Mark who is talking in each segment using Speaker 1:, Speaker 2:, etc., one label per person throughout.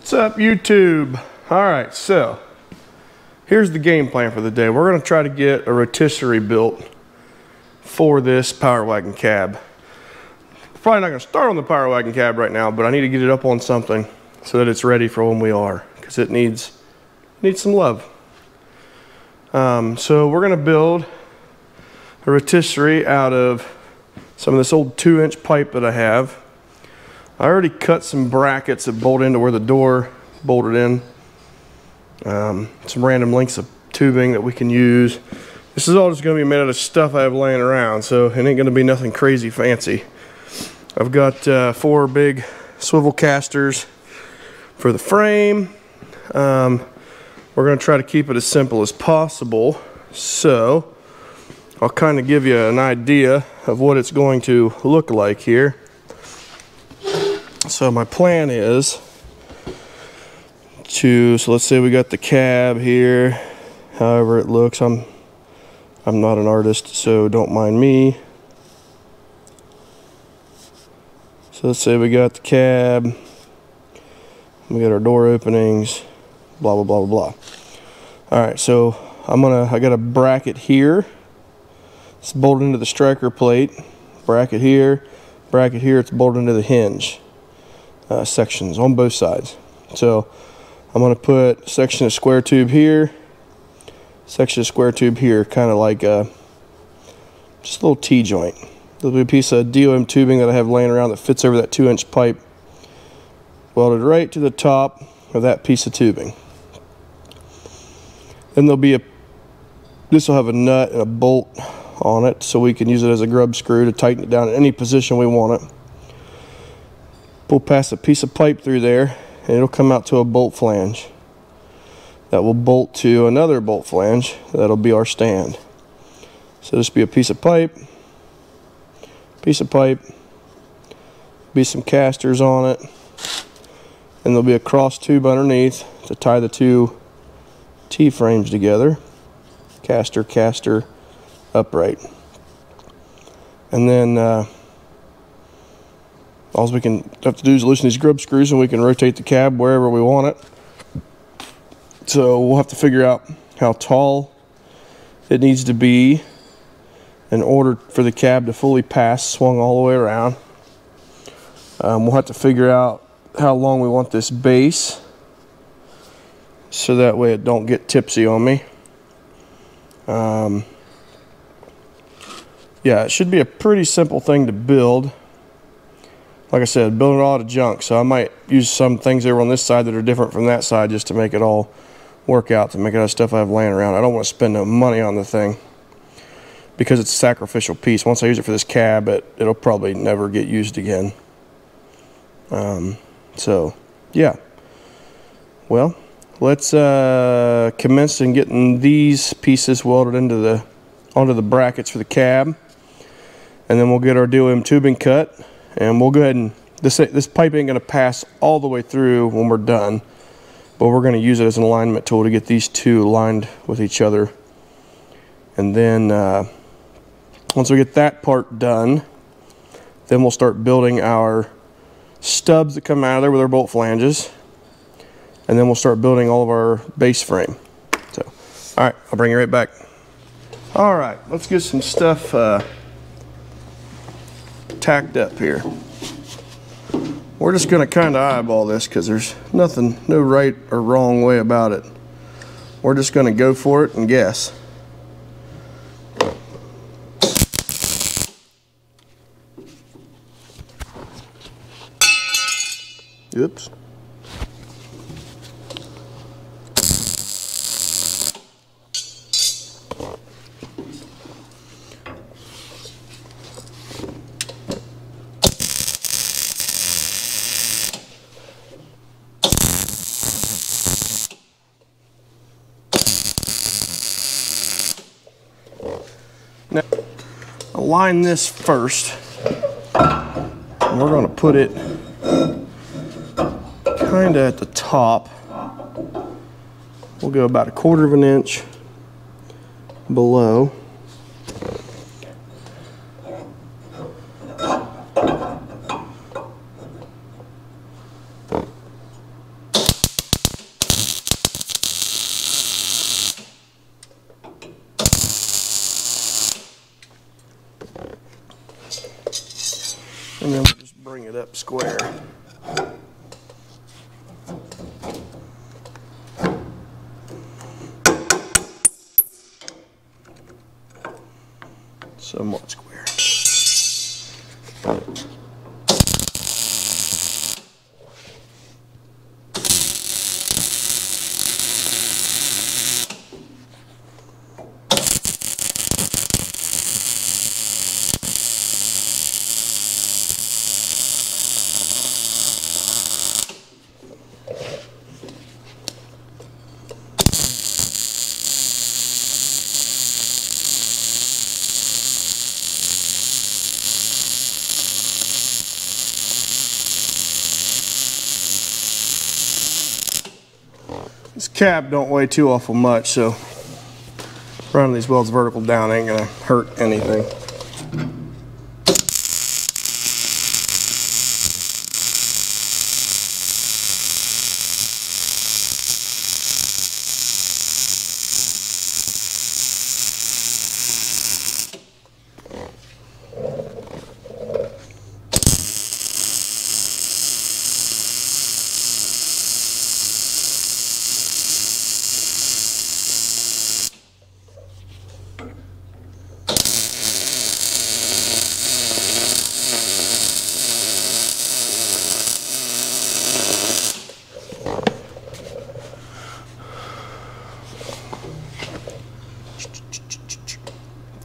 Speaker 1: What's up, YouTube? All right, so here's the game plan for the day. We're gonna try to get a rotisserie built for this Power Wagon cab. Probably not gonna start on the Power Wagon cab right now, but I need to get it up on something so that it's ready for when we are, because it needs, needs some love. Um, so we're gonna build a rotisserie out of some of this old two inch pipe that I have. I already cut some brackets that bolt into where the door bolted in. Um, some random lengths of tubing that we can use. This is all just gonna be made out of stuff I have laying around, so it ain't gonna be nothing crazy fancy. I've got uh, four big swivel casters for the frame. Um, we're gonna try to keep it as simple as possible. So, I'll kind of give you an idea of what it's going to look like here. So my plan is to, so let's say we got the cab here, however it looks. I'm, I'm not an artist, so don't mind me. So let's say we got the cab, we got our door openings, blah, blah, blah, blah, blah. All right, so I'm gonna, I got a bracket here. It's bolted into the striker plate. Bracket here, bracket here, it's bolted into the hinge uh, sections on both sides. So I'm going to put section of square tube here, section of square tube here, kind of like a, just a little T-joint. There'll be a piece of DOM tubing that I have laying around that fits over that two inch pipe welded right to the top of that piece of tubing. Then there'll be a, this will have a nut and a bolt on it so we can use it as a grub screw to tighten it down in any position we want it. We'll pass a piece of pipe through there and it'll come out to a bolt flange that will bolt to another bolt flange that'll be our stand. So this be a piece of pipe, piece of pipe, be some casters on it, and there'll be a cross tube underneath to tie the two T-frames together. Caster, caster, upright. And then uh, all we can have to do is loosen these grub screws and we can rotate the cab wherever we want it. So we'll have to figure out how tall it needs to be in order for the cab to fully pass swung all the way around. Um, we'll have to figure out how long we want this base so that way it don't get tipsy on me. Um, yeah, it should be a pretty simple thing to build like I said, building all out of junk. So I might use some things over on this side that are different from that side just to make it all work out, to make it out of stuff I have laying around. I don't want to spend no money on the thing because it's a sacrificial piece. Once I use it for this cab, it, it'll probably never get used again. Um, so, yeah. Well, let's uh, commence in getting these pieces welded into the onto the brackets for the cab. And then we'll get our DOM tubing cut and we'll go ahead and, this, this pipe ain't gonna pass all the way through when we're done, but we're gonna use it as an alignment tool to get these two aligned with each other. And then uh, once we get that part done, then we'll start building our stubs that come out of there with our bolt flanges. And then we'll start building all of our base frame. So, all right, I'll bring you right back. All right, let's get some stuff uh, tacked up here. We're just going to kind of eyeball this because there's nothing, no right or wrong way about it. We're just going to go for it and guess. Oops. Align this first. And we're going to put it kind of at the top. We'll go about a quarter of an inch below. And then we'll just bring it up square. Somewhat square. Cab don't weigh too awful much, so running these welds vertical down ain't gonna hurt anything.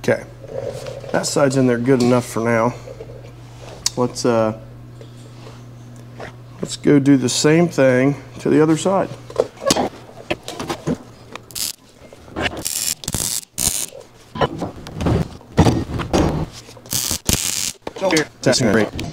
Speaker 1: Okay, that side's in there good enough for now. Let's uh, let's go do the same thing to the other side. Testing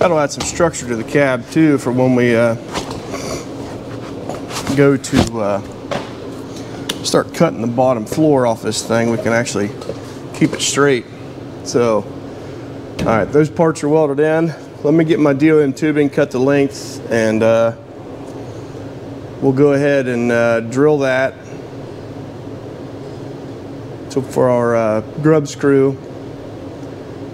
Speaker 1: That'll add some structure to the cab too for when we uh, go to uh, start cutting the bottom floor off this thing. We can actually keep it straight. So, all right, those parts are welded in. Let me get my DOM tubing, cut the length, and uh, we'll go ahead and uh, drill that for our uh, grub screw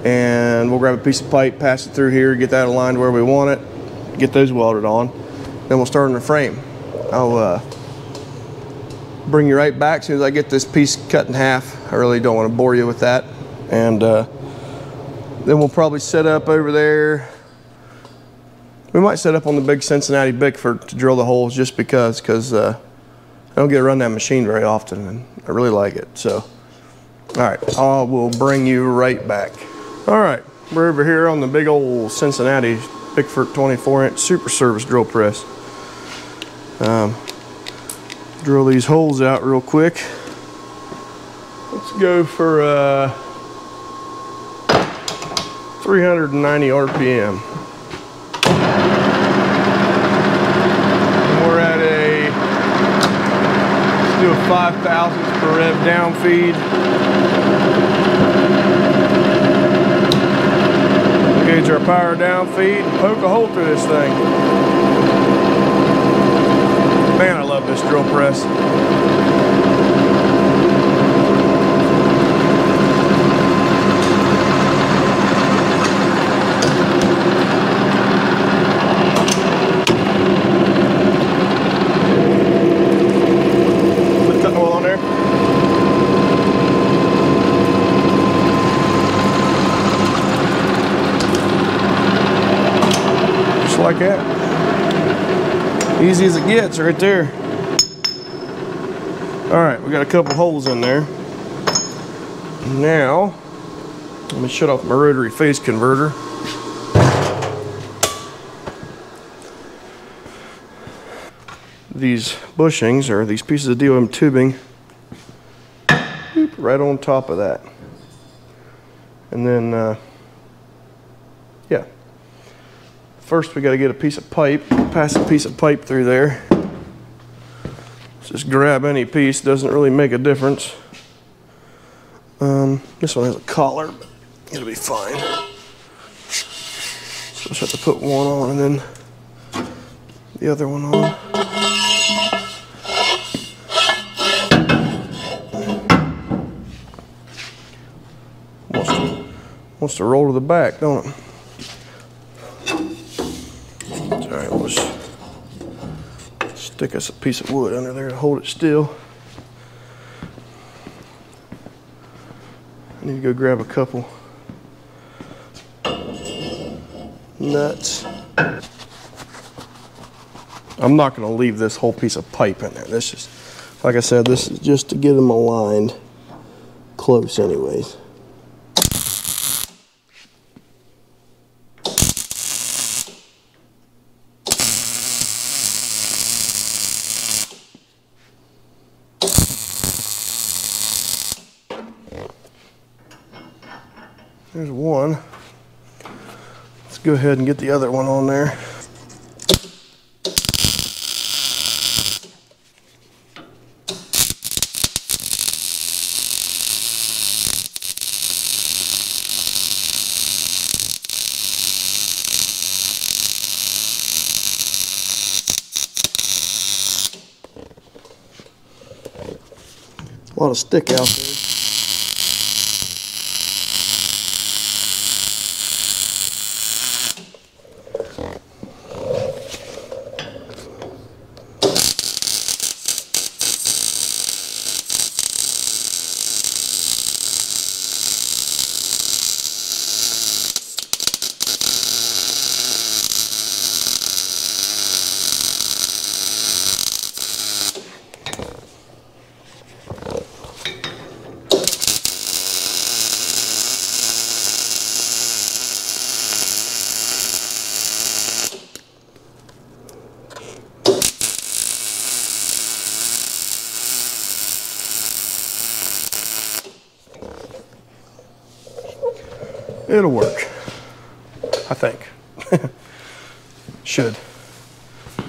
Speaker 1: and we'll grab a piece of pipe, pass it through here, get that aligned where we want it, get those welded on. Then we'll start on the frame. I'll uh, bring you right back as soon as I get this piece cut in half. I really don't want to bore you with that. And uh, then we'll probably set up over there. We might set up on the big Cincinnati Bickford to drill the holes just because, because uh, I don't get to run that machine very often and I really like it. So, all right, I will bring you right back. All right, we're over here on the big old Cincinnati Bickford 24 inch super service drill press. Um, drill these holes out real quick. Let's go for uh, 390 RPM. We're at a, let's do a 5 thousandths per rev down feed. Gauge our power down feed and poke a hole through this thing. Man, I love this drill press. Put cutting oil on there. Just like that. Easy as it gets right there. All right, we got a couple holes in there. Now, let me shut off my rotary phase converter. These bushings, or these pieces of DOM tubing, right on top of that. And then, uh, yeah. First, we got to get a piece of pipe, pass a piece of pipe through there. Just grab any piece, doesn't really make a difference. Um, this one has a collar, it'll be fine. So just have to put one on and then the other one on. Wants to, wants to roll to the back, don't it? All right, we'll just stick us a piece of wood under there to hold it still. I need to go grab a couple nuts. I'm not going to leave this whole piece of pipe in there. This is, like I said, this is just to get them aligned close anyways. There's one. Let's go ahead and get the other one on there. A lot of stick out there. It'll work. I think. Should.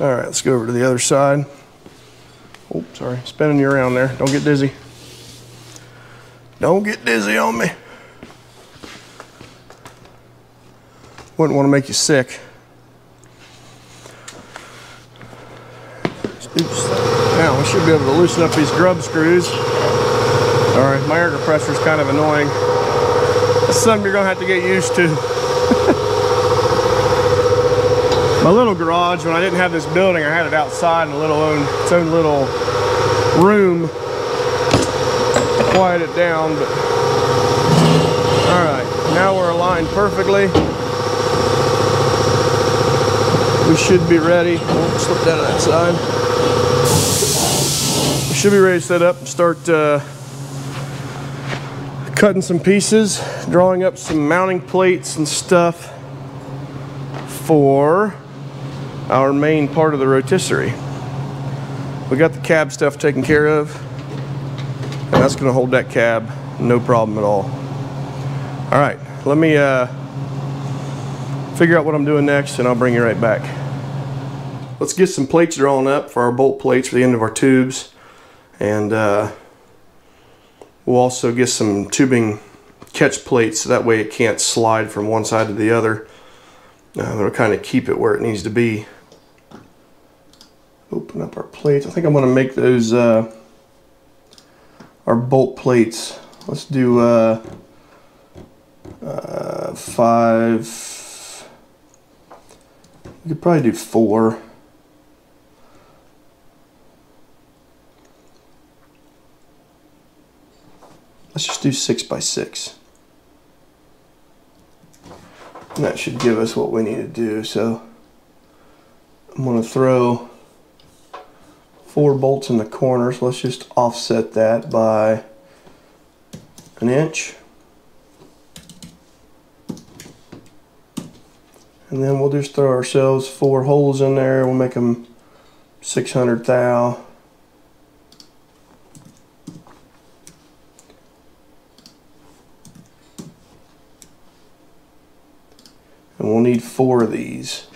Speaker 1: All right, let's go over to the other side. Oh, sorry, spinning you around there. Don't get dizzy. Don't get dizzy on me. Wouldn't want to make you sick. Oops. Now, we should be able to loosen up these grub screws. All right, my air compressor is kind of annoying. That's something you're gonna have to get used to. My little garage, when I didn't have this building, I had it outside in a little own, its own little room. Quiet it down, but all right, now we're aligned perfectly. We should be ready. Oh, slip down on that side. We should be ready to set up and start uh, cutting some pieces, drawing up some mounting plates and stuff for our main part of the rotisserie. We got the cab stuff taken care of, and that's gonna hold that cab, no problem at all. All right, let me uh, figure out what I'm doing next and I'll bring you right back. Let's get some plates drawn up for our bolt plates for the end of our tubes. And uh, We'll also get some tubing catch plates so that way it can't slide from one side to the other. Uh, that'll kind of keep it where it needs to be. Open up our plates. I think I'm to make those uh, our bolt plates. Let's do uh, uh, five. We could probably do four. Let's just do six by six. And that should give us what we need to do. So I'm gonna throw four bolts in the corner. So let's just offset that by an inch. And then we'll just throw ourselves four holes in there. We'll make them 600 thou. and we'll need four of these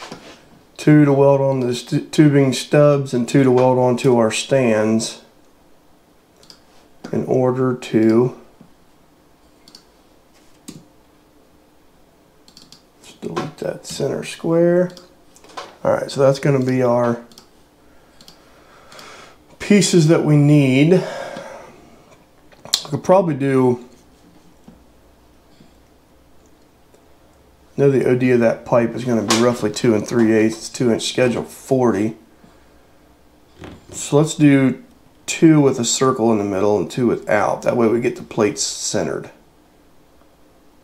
Speaker 1: two to weld on the tubing stubs and two to weld onto our stands in order to just delete that center square. All right, so that's going to be our pieces that we need. I could probably do know the OD of that pipe is going to be roughly 2 and 3 eighths, 2 inch schedule 40. So let's do 2 with a circle in the middle and 2 without. That way we get the plates centered.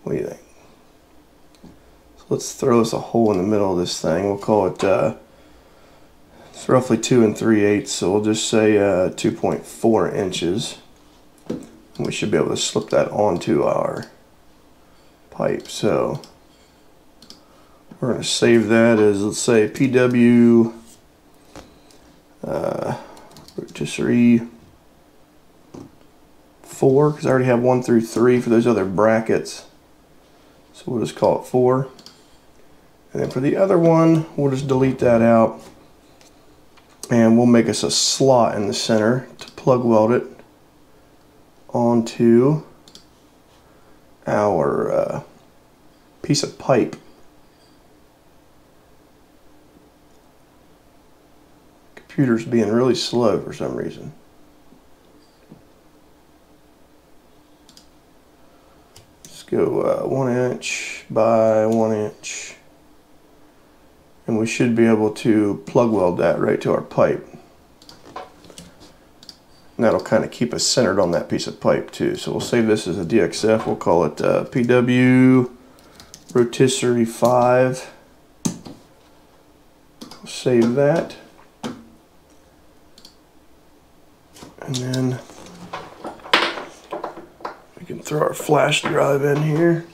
Speaker 1: What do you think? So let's throw us a hole in the middle of this thing. We'll call it, uh, it's roughly 2 and 3 eighths, so we'll just say uh, 2.4 inches. We should be able to slip that onto our pipe. So we're going to save that as, let's say, PW uh, rotisserie 4, because I already have 1 through 3 for those other brackets. So we'll just call it 4. And then for the other one, we'll just delete that out. And we'll make us a slot in the center to plug weld it onto our uh, piece of pipe. Computer's being really slow for some reason. Let's go uh, one inch by one inch. And we should be able to plug weld that right to our pipe. And that'll kind of keep us centered on that piece of pipe too. So we'll save this as a DXF. We'll call it uh, PW Rotisserie 5. save that. And then we can throw our flash drive in here.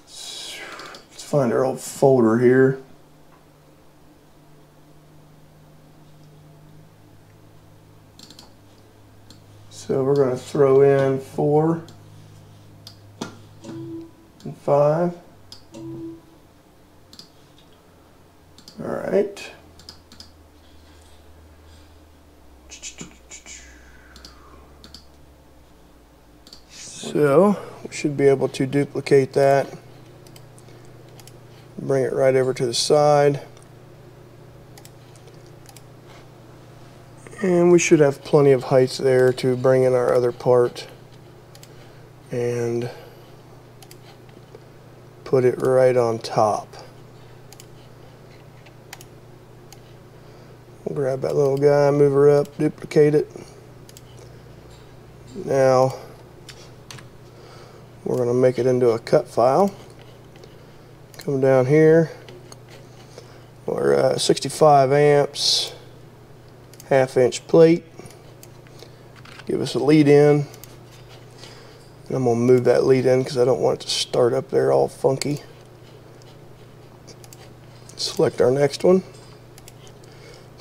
Speaker 1: Let's find our old folder here. So we're going to throw in four and five. All right. So we should be able to duplicate that. Bring it right over to the side. And we should have plenty of heights there to bring in our other part and put it right on top. Grab that little guy, move her up, duplicate it. Now, we're going to make it into a cut file. Come down here. We're uh, 65 amps, half inch plate. Give us a lead in. And I'm going to move that lead in because I don't want it to start up there all funky. Select our next one.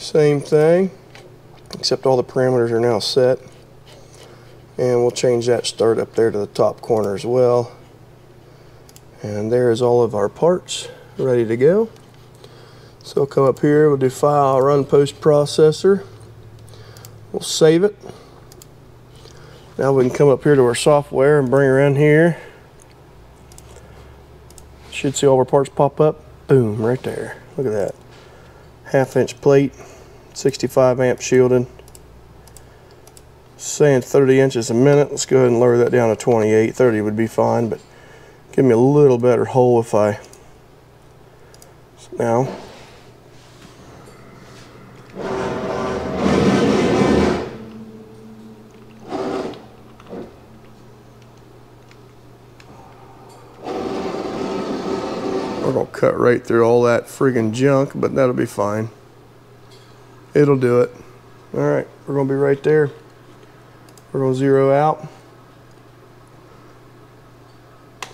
Speaker 1: Same thing, except all the parameters are now set. And we'll change that start up there to the top corner as well. And there's all of our parts ready to go. So we'll come up here, we'll do file, run post processor. We'll save it. Now we can come up here to our software and bring around here. Should see all our parts pop up. Boom, right there. Look at that. Half inch plate. 65 amp shielded. Saying 30 inches a minute. Let's go ahead and lower that down to 28. 30 would be fine, but give me a little better hole if I. now. We're gonna cut right through all that friggin' junk, but that'll be fine. It'll do it. All right, we're gonna be right there. We're gonna zero out.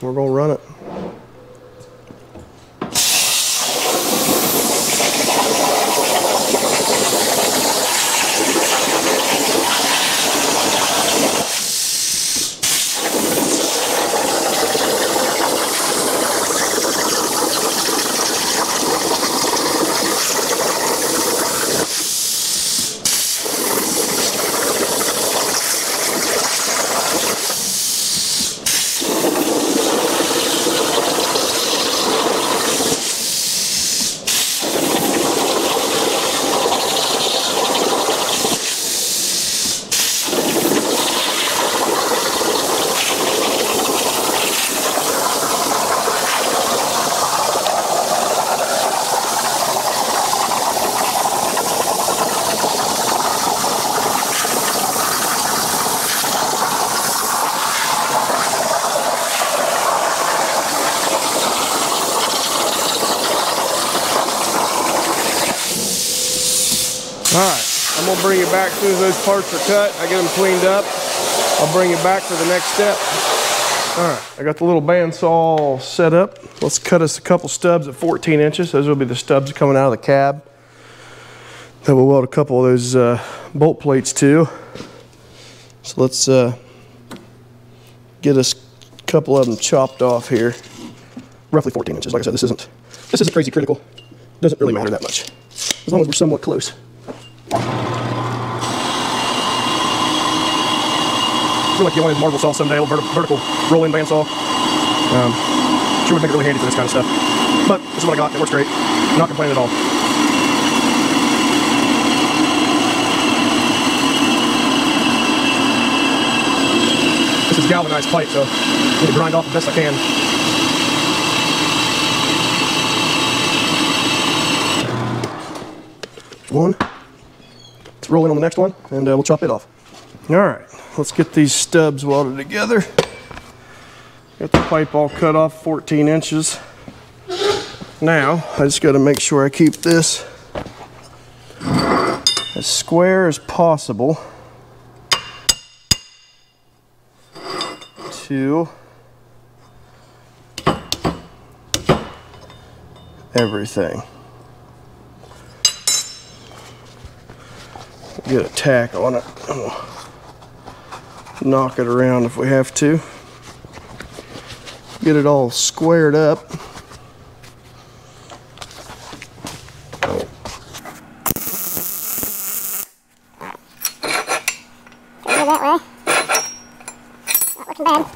Speaker 1: We're gonna run it. Bring it back as soon as those parts are cut. I get them cleaned up. I'll bring it back for the next step. All right, I got the little bandsaw set up. Let's cut us a couple stubs at 14 inches. Those will be the stubs coming out of the cab. That will weld a couple of those uh, bolt plates too. So let's uh, get us a couple of them chopped off here. Roughly 14 inches. Like I said, this isn't this isn't crazy critical. Doesn't really matter that much. As long as we're somewhat close. I feel like you wanted Marvel saw someday, a little verti- vertical rolling bandsaw. Um, sure would make it really handy for this kind of stuff. But this is what I got. It works great. Not complaining at all. This is galvanized pipe, so I need to grind off the best I can. One. Let's roll in on the next one, and uh, we'll chop it off. All right, let's get these stubs welded together. Got the pipe all cut off 14 inches. Now, I just got to make sure I keep this as square as possible to everything. Get a tack on it. Knock it around if we have to. Get it all squared up.
Speaker 2: Go that way. Not looking bad.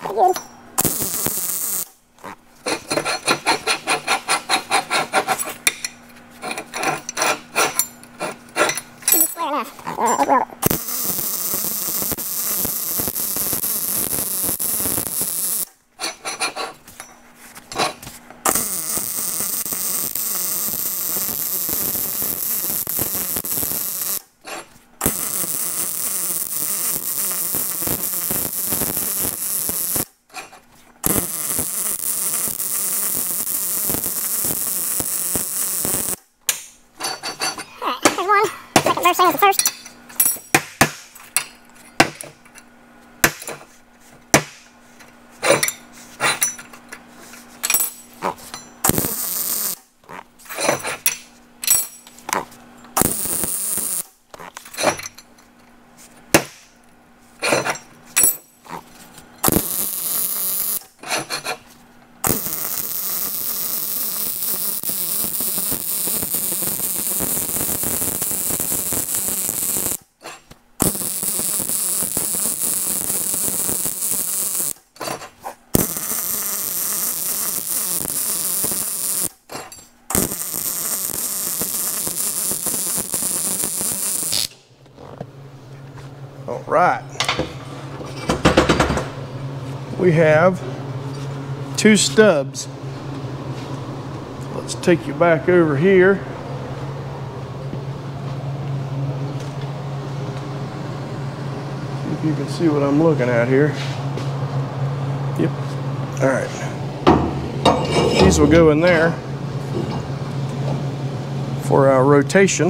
Speaker 2: Pretty good. Should be square enough. Uh, overall. Alright, there's one. Second same the first.
Speaker 1: All right. We have two stubs. Let's take you back over here. See if you can see what I'm looking at here. Yep. All right. These will go in there for our rotation.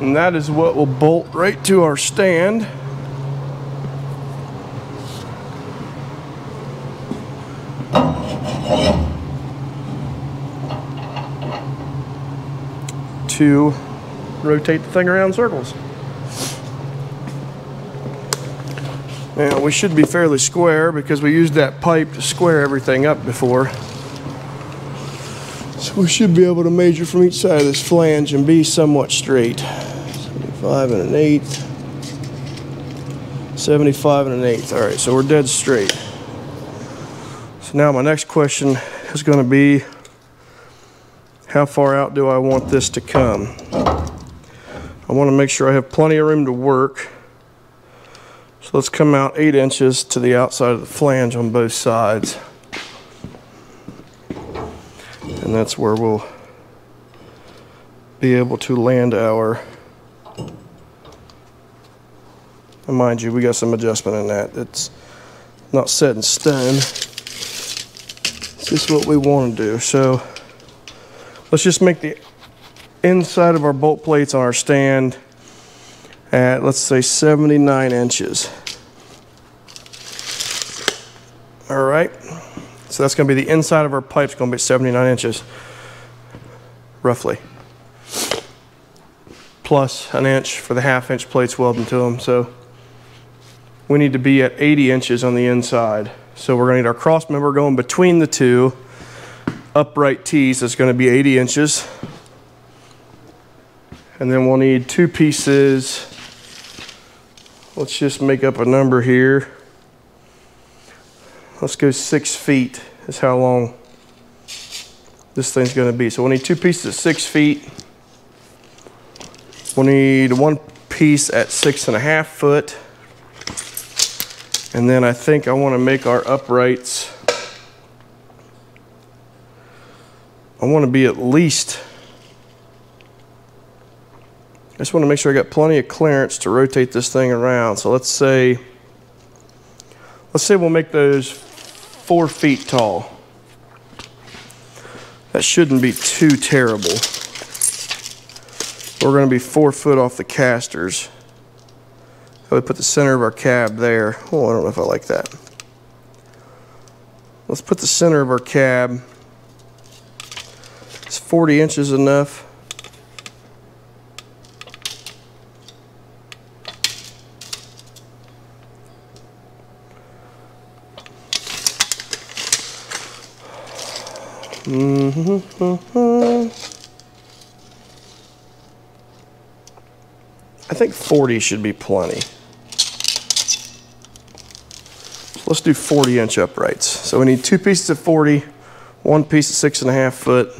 Speaker 1: And that is what will bolt right to our stand. To rotate the thing around circles. Now we should be fairly square because we used that pipe to square everything up before. So we should be able to measure from each side of this flange and be somewhat straight. 75 and an eighth. 75 and an eighth. All right, so we're dead straight. So now my next question is going to be how far out do I want this to come? I want to make sure I have plenty of room to work. So let's come out eight inches to the outside of the flange on both sides. And that's where we'll be able to land our and mind you, we got some adjustment in that. It's not set in stone. this is what we want to do. So let's just make the inside of our bolt plates on our stand at let's say 79 inches. All right, so that's gonna be the inside of our pipe's gonna be 79 inches, roughly. Plus an inch for the half inch plates welding to them, so we need to be at 80 inches on the inside. So we're gonna need our cross member going between the two upright tees that's gonna be 80 inches. And then we'll need two pieces. Let's just make up a number here. Let's go six feet is how long this thing's gonna be. So we'll need two pieces at six feet. We'll need one piece at six and a half foot. And then I think I wanna make our uprights, I wanna be at least I just want to make sure I got plenty of clearance to rotate this thing around. So let's say, let's say we'll make those four feet tall. That shouldn't be too terrible. We're going to be four foot off the casters. I would put the center of our cab there. Oh, I don't know if I like that. Let's put the center of our cab. Is 40 inches enough? Mm-hmm. I think 40 should be plenty. Let's do 40 inch uprights. So we need two pieces of 40, one piece of six and a half foot,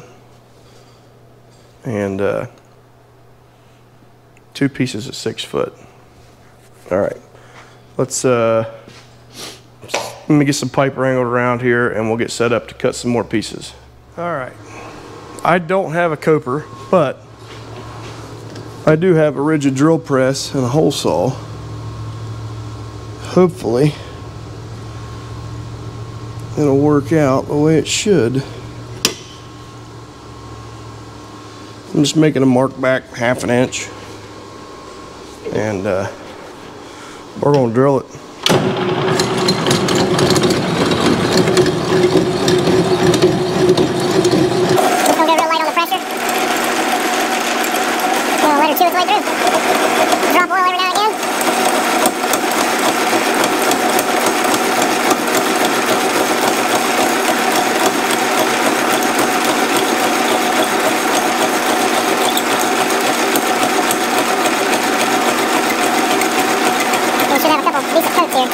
Speaker 1: and uh, two pieces of six foot. All right, let's, uh, let me get some pipe wrangled around here and we'll get set up to cut some more pieces. All right. I don't have a coper, but I do have a Ridgid drill press and a hole saw. Hopefully, it'll work out the way it should. I'm just making a mark back half an inch and uh, we're gonna drill it.
Speaker 2: Just don't go real light on the pressure. We'll let her chew its way through. Drop oil every now and again. We should have a couple decent coats here.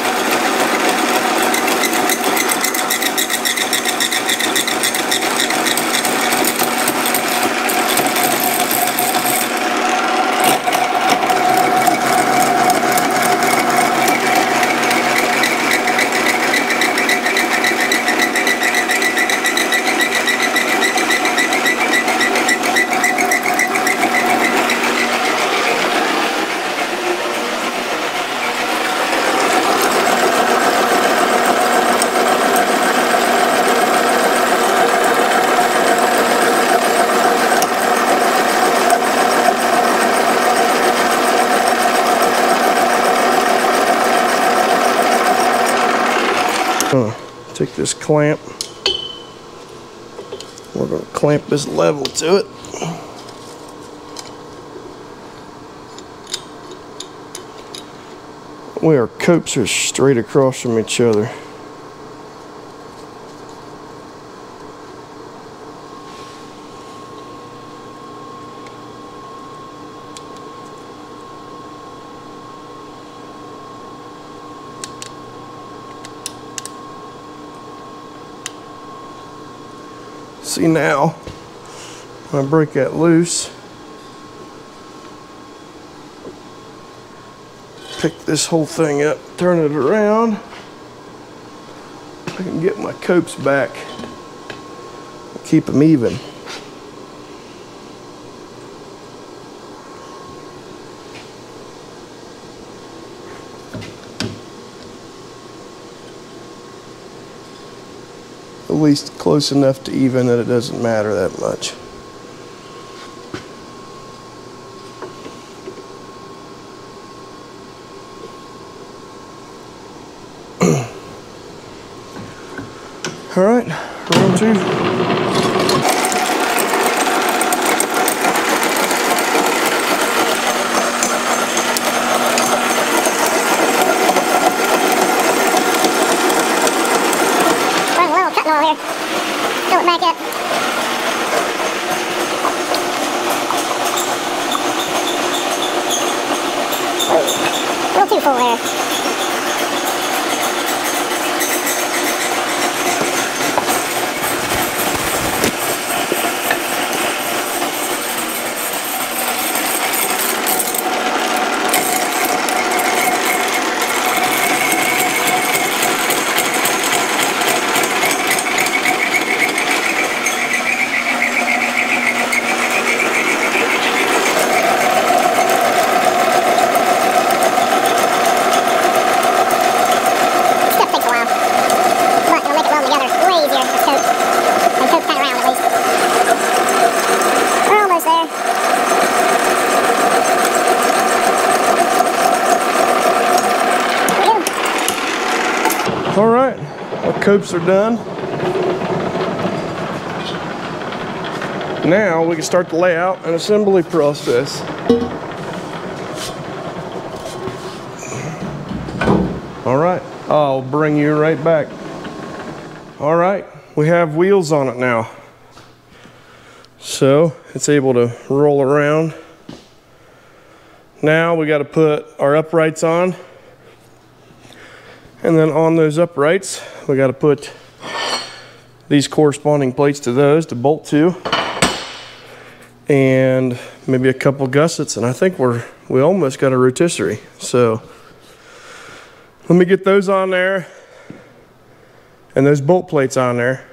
Speaker 1: Uh, take this clamp. We're going to clamp this level to it. Where our copes are straight across from each other. See now, when I break that loose, pick this whole thing up, turn it around, I can get my copes back, keep them even. Least close enough to even that it doesn't matter that much. All right, round two.
Speaker 2: Run a little cutting oil here. Fill it back up. Ooh, a little too full there. Stuff takes a while. But it'll make it weld together way easier with coat. And coat kind of round at least. We're almost there. Here we go.
Speaker 1: All right, copes are done. Now we can start the layout and assembly process. All right, I'll bring you right back. All right, we have wheels on it now. So it's able to roll around. Now we got to put our uprights on. And then on those uprights, we got to put these corresponding plates to those to bolt to. And maybe a couple gussets, and I think we're we almost got a rotisserie. So let me get those on there and those bolt plates on there.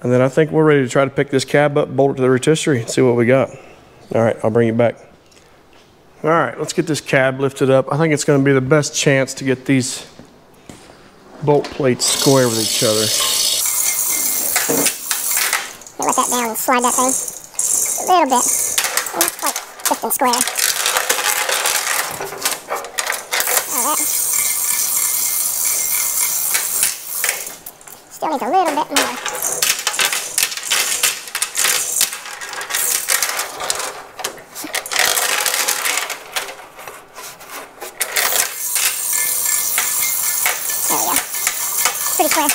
Speaker 1: And then I think we're ready to try to pick this cab up, bolt it to the rotisserie, and see what we got. All right, I'll bring you back. All right, let's get this cab lifted up. I think it's going to be the best chance to get these bolt plates square with each other.
Speaker 2: Let that down and slide that thing a little bit. Not quite piston square. Alright. Still needs a little bit more. There we go. We go.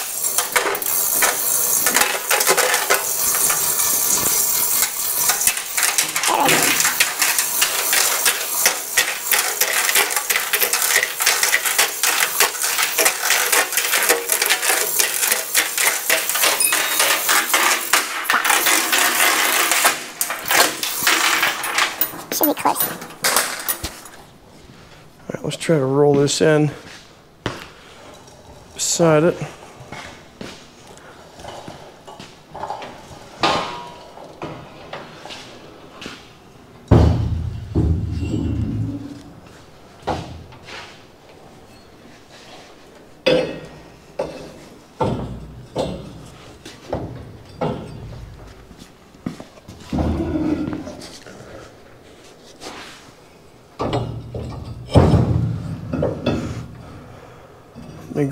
Speaker 2: Should be close.
Speaker 1: All right, let's try to roll this in beside it.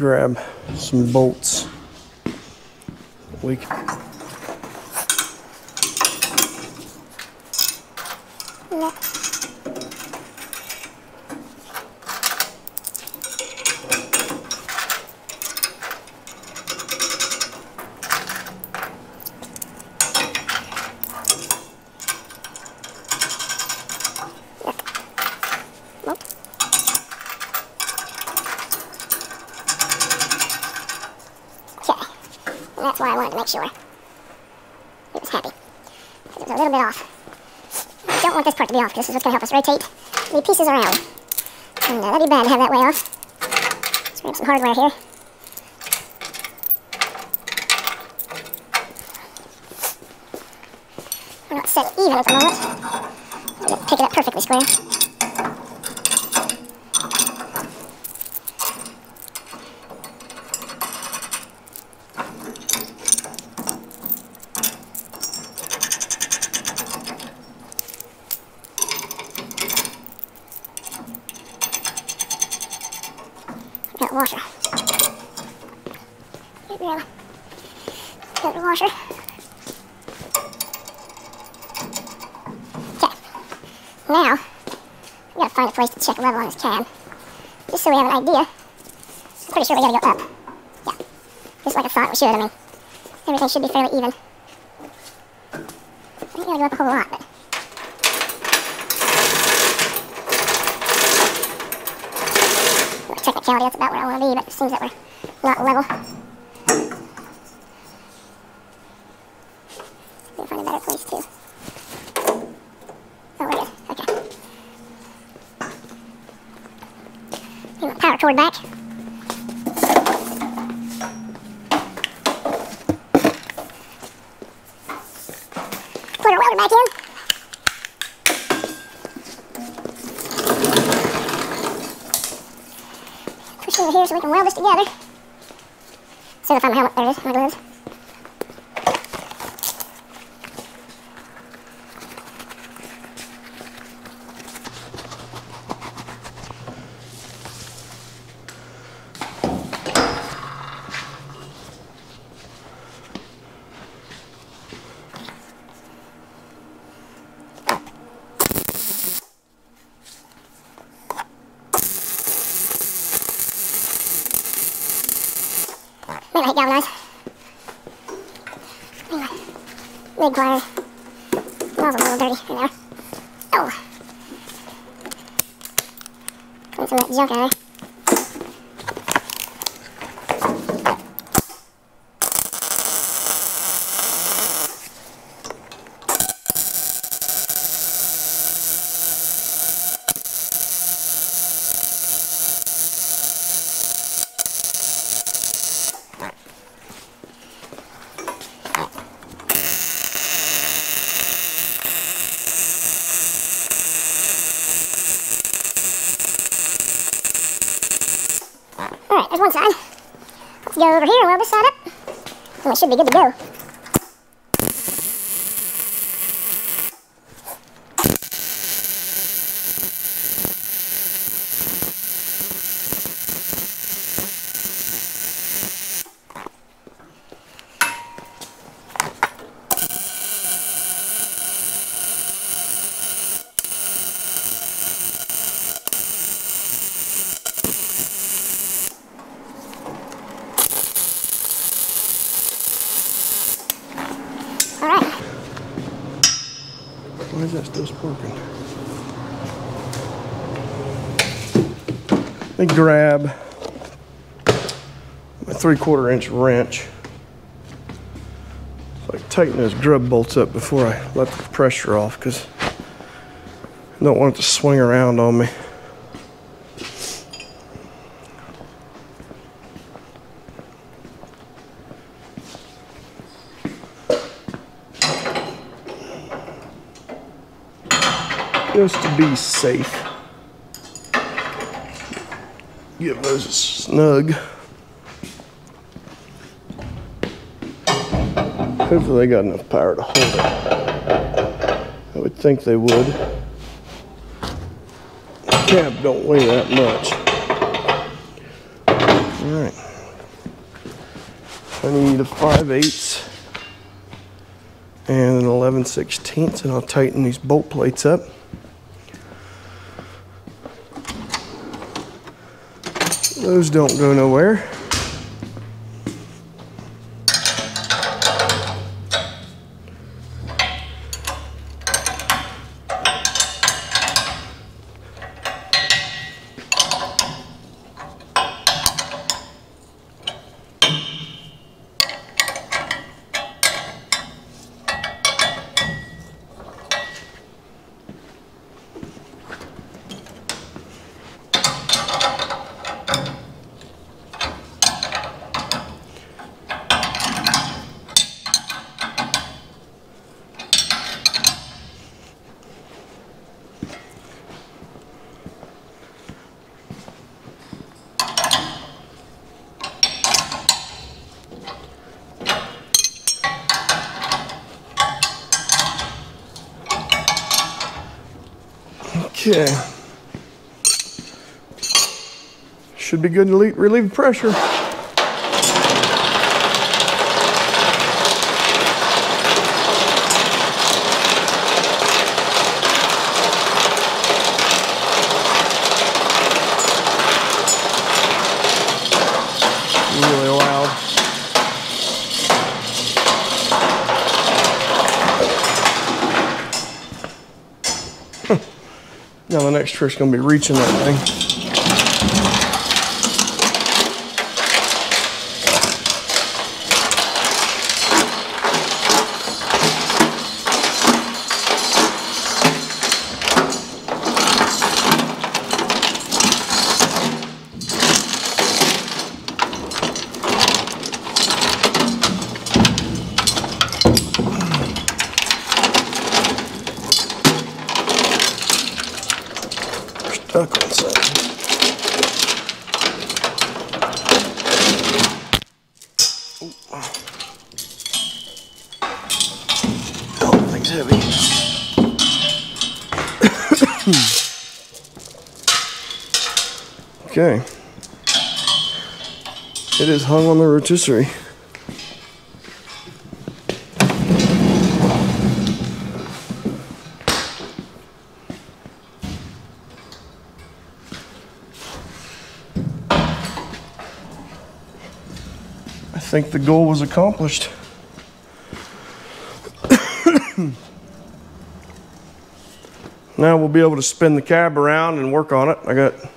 Speaker 1: Grab some bolts. We can,
Speaker 2: Yeah. Nope. Okay. And that's why I wanted to make sure it was happy. it was a little bit off. I don't want this part to be off because this is what's going to help us rotate the pieces around. And uh, that'd be bad to have that way off. Let's grab some hardware here. We're not set even at the moment. Pick it up perfectly square. Got a washer. Get rid of got the washer. Okay. Now, we gotta find a place to check level on this cab. Just so we have an idea. I'm pretty sure we gotta go up. Yeah. Just like I thought we should, I mean. Everything should be fairly even. I think we gotta go up a whole lot, but technicality, that's about where I want to be, but it seems that we're not level. We'll find a better place too. Oh, we're good. Okay. Cord back. Put our welder back in. Push over here so we can weld this together. Soon I find my helmet. There it is, my gloves. Maybe I galvanize. Anyway, lid glider. Nozzle's a little dirty in there. Oh. Clean some of that junk out of there. Alright, there's one side. Let's go over here and this side up. And we should be good to go. Alright.
Speaker 1: Why is that still sparking? Let me grab my three quarter inch wrench. So I can tighten those grub bolts up before I let the pressure off because I don't want it to swing around on me. Just to be safe. Give those a snug. Hopefully they got enough power to hold it. I would think they would. The Cab don't weigh that much. Alright. I need a 5 eighths and an 11 16ths and I'll tighten these bolt plates up. Those don't go nowhere. Should be good to relieve, pressure. Now the next trick's gonna be reaching that thing. Stuck on something. Oh, thing's heavy. okay. It is hung on the rotisserie. I think the goal was accomplished. now we'll be able to spin the cab around and work on it. I got a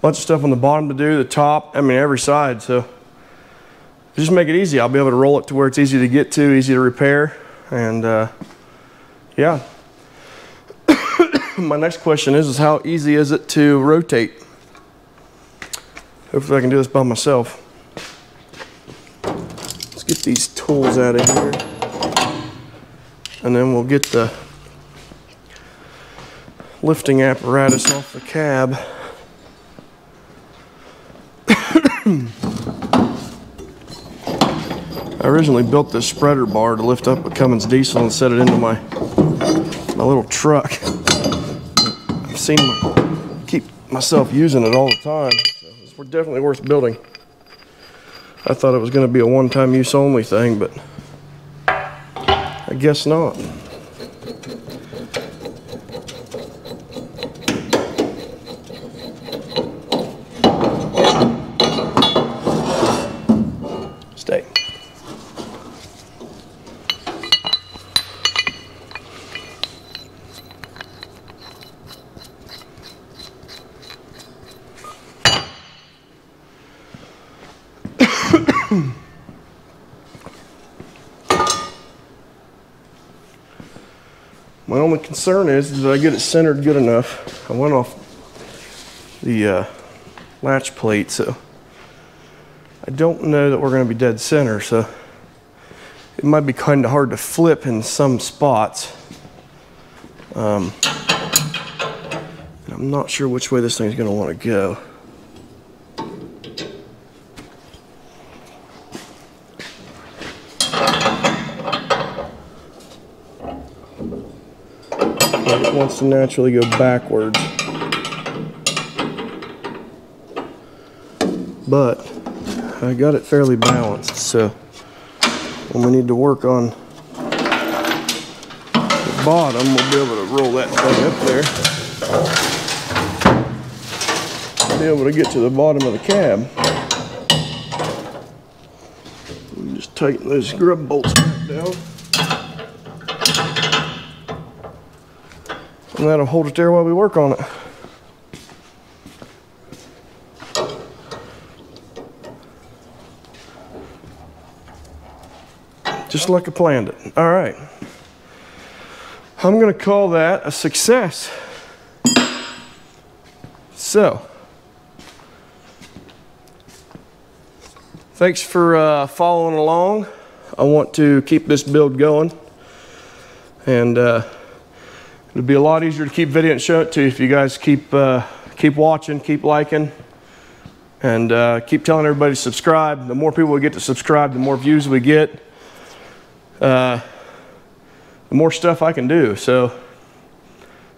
Speaker 1: bunch of stuff on the bottom to do, the top, I mean every side, so just make it easy. I'll be able to roll it to where it's easy to get to, easy to repair, and uh, yeah. My next question is, is how easy is it to rotate? Hopefully I can do this by myself. Let's get these tools out of here. And then we'll get the lifting apparatus off the cab. Originally built this spreader bar to lift up a Cummins diesel and set it into my my little truck. I've seen my, keep myself using it all the time. So it's definitely worth building. I thought it was going to be a one-time use only thing, but I guess not. My only concern is, is that I get it centered good enough. I went off the uh, latch plate, so I don't know that we're going to be dead center. So it might be kind of hard to flip in some spots. Um, I'm not sure which way this thing's going to want to go. Wants to naturally go backwards. But I got it fairly balanced, so when we need to work on the bottom, we'll be able to roll that thing up there. Be able to get to the bottom of the cab. Just tighten those grub bolts back down. And that'll hold it there while we work on it. Just like I planned it. All right. I'm to call that a success. So, thanks for uh, following along. I want to keep this build going. And uh, it'll be a lot easier to keep video and show it to you if you guys keep, uh, keep watching, keep liking, and uh, keep telling everybody to subscribe. The more people we get to subscribe, the more views we get uh, the more stuff I can do. So,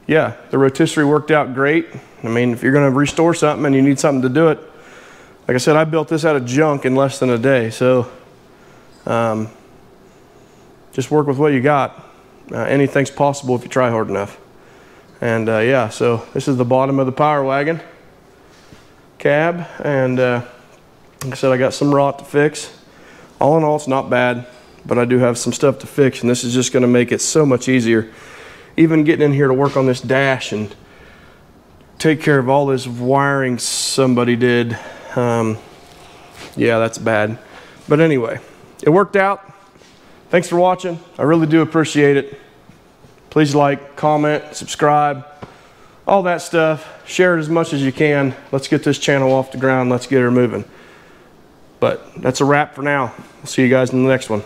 Speaker 1: yeah, the rotisserie worked out great. I mean, if you're going to restore something and you need something to do it, like I said, I built this out of junk in less than a day. So um, just work with what you got. Uh, anything's possible if you try hard enough. And uh, yeah, so this is the bottom of the power wagon cab. And uh, like I said, I got some rot to fix. All in all, it's not bad, but I do have some stuff to fix. And this is just gonna make it so much easier. Even getting in here to work on this dash and take care of all this wiring somebody did. Um, yeah, that's bad. But anyway, it worked out. Thanks for watching. I really do appreciate it. Please like, comment, subscribe, all that stuff. Share it as much as you can. Let's get this channel off the ground. Let's get her moving. But that's a wrap for now. I'll see you guys in the next one.